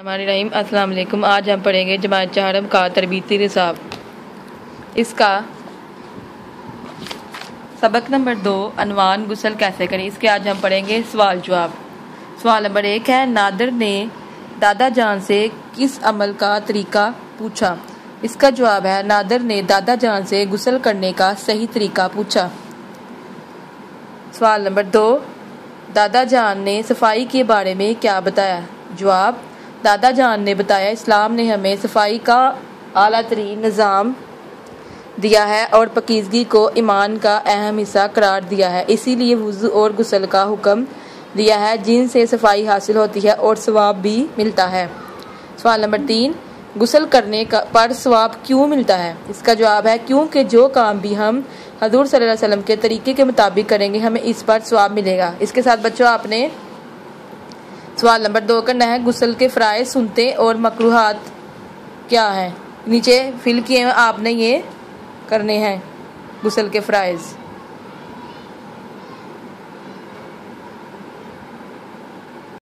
हमारे रहीम, अस्सलाम वालेकुम। आज हम पढ़ेंगे जमात चाहरम का तरबीती निसाब इसका सबक नंबर दो, अनवान गुसल कैसे करें? इसके आज हम पढ़ेंगे सवाल जवाब। सवाल नंबर एक है, नादर ने दादा जान से किस अमल का तरीका पूछा? इसका जवाब है, नादर ने दादा जान से गुसल करने का सही तरीका पूछा। सवाल नंबर दो, दादा जान ने सफ़ाई के बारे में क्या बताया? जवाब दादा जान ने बताया, इस्लाम ने हमें सफ़ाई का अला तरीन निज़ाम दिया है और पकीजगी को ईमान का अहम हिस्सा करार दिया है। इसीलिए वज़ू और गुसल का हुक्म दिया है, जिनसे सफ़ाई हासिल होती है और सवाब भी मिलता है। सवाल नंबर तीन, गुसल करने का, पर सवाब क्यों मिलता है? इसका जवाब है, क्योंकि जो काम भी हम हजूर सल्लल्लाहु अलैहि वसल्लम के तरीके के मुताबिक करेंगे, हमें इस पर सवाब मिलेगा। इसके साथ बच्चों, आपने सवाल नंबर दो करना है। गुसल के फ़राइज सुनते और मकरूहत क्या है? नीचे फिल किए आपने ये करने हैं, गुसल के फ़राइज़